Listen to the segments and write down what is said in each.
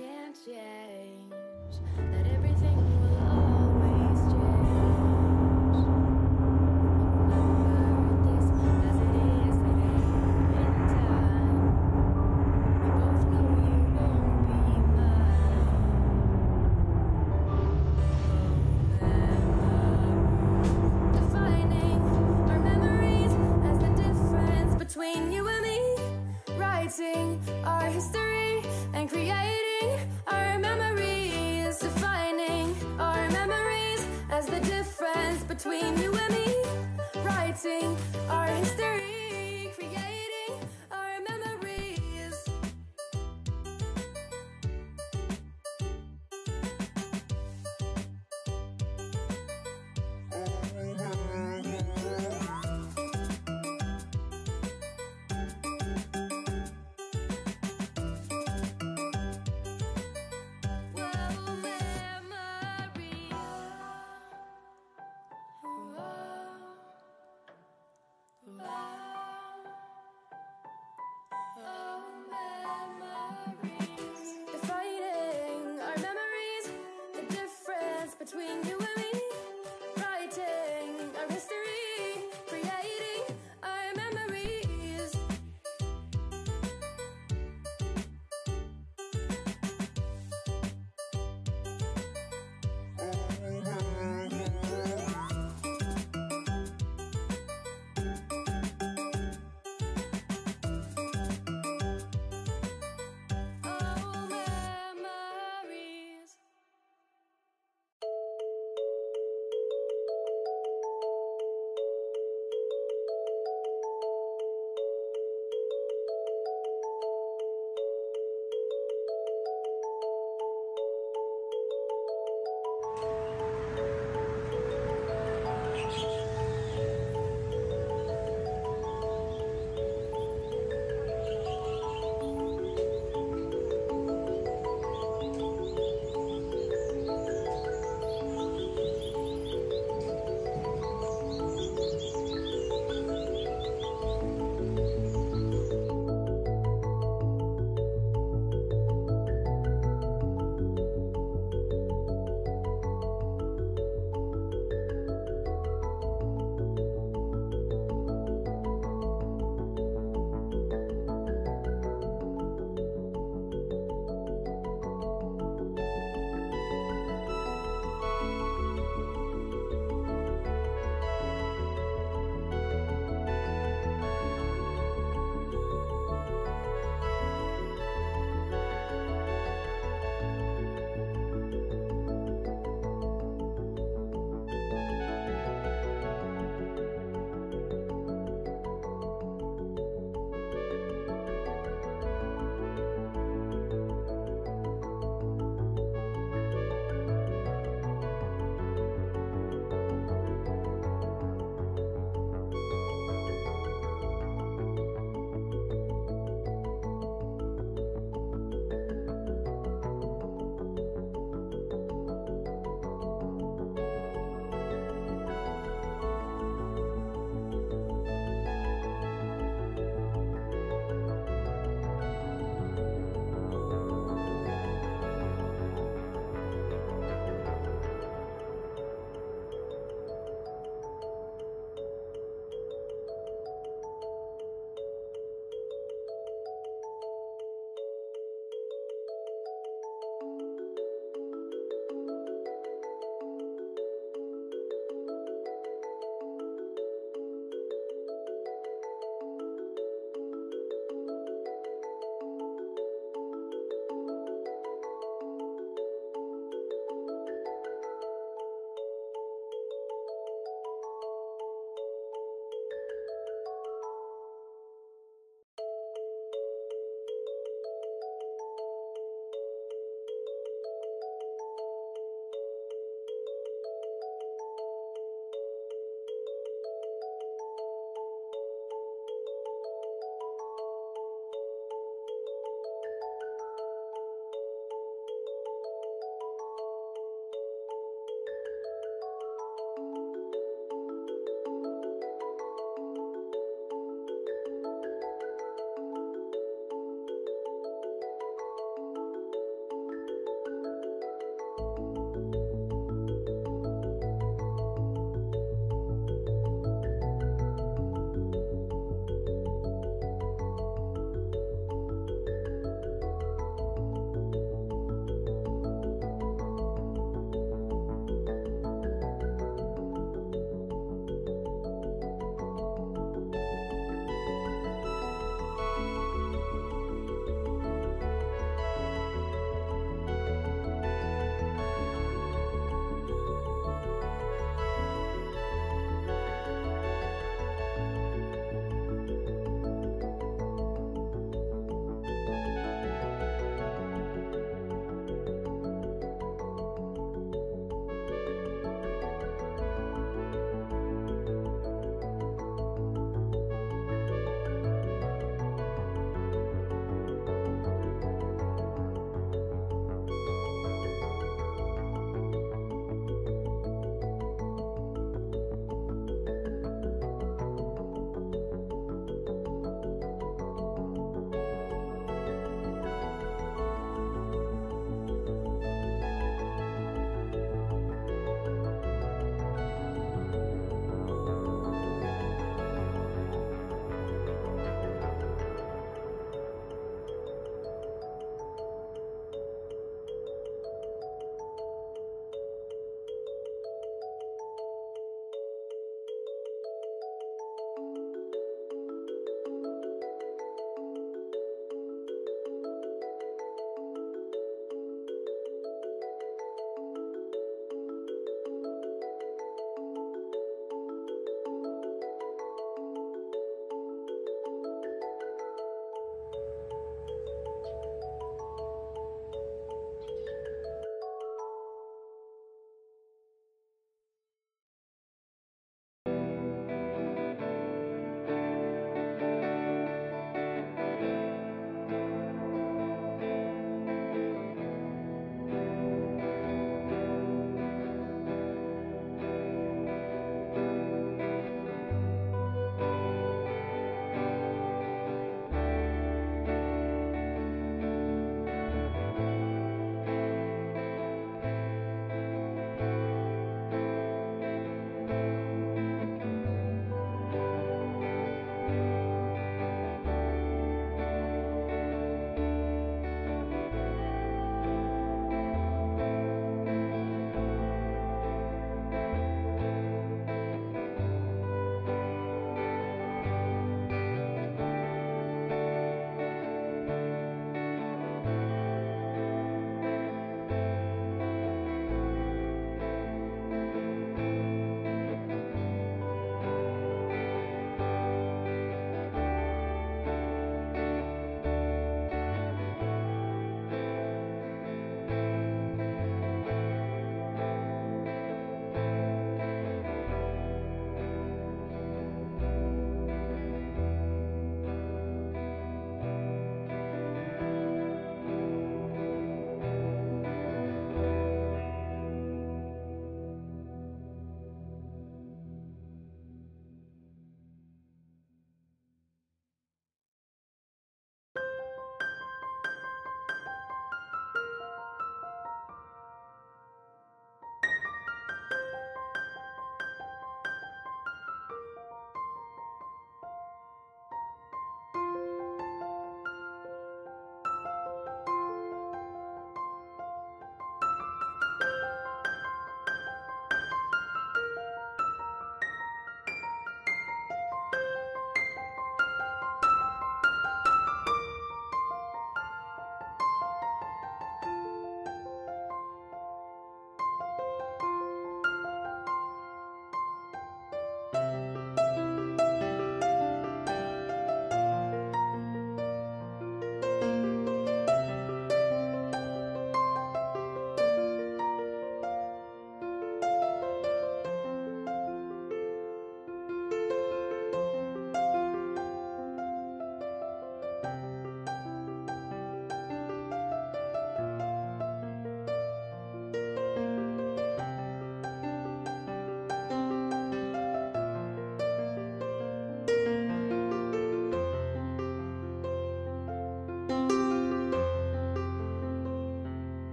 can't change. between you and me, writing our history. Bye.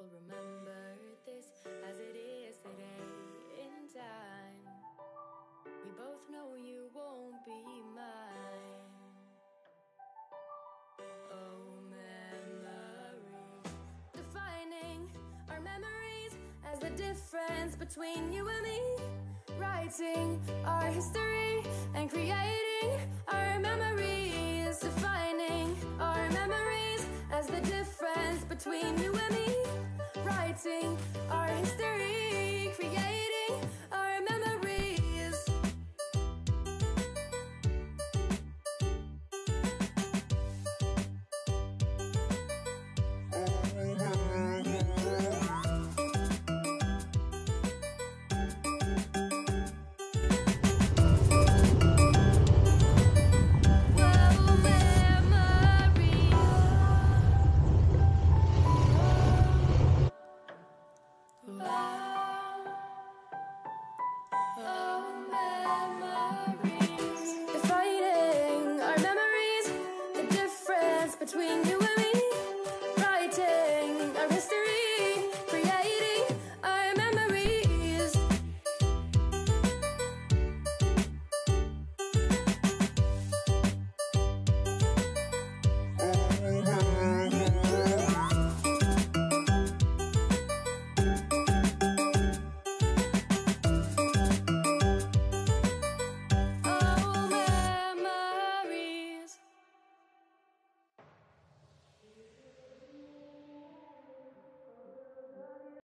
We'll remember this as it is today in time. We both know you won't be mine. Oh, memories. Defining our memories as the difference between you and me. Writing our history and creating our memories. Defining our memories as the difference between you and me. Our history, creating dance between you and me.